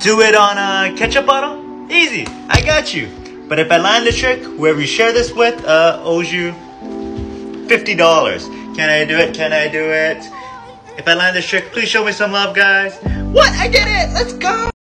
Do it on a ketchup bottle? Easy, I got you. But if I land the trick, whoever you share this with uh, owes you $50. Can I do it? Can I do it? If I land this trick, please show me some love, guys. What? I did it! Let's go!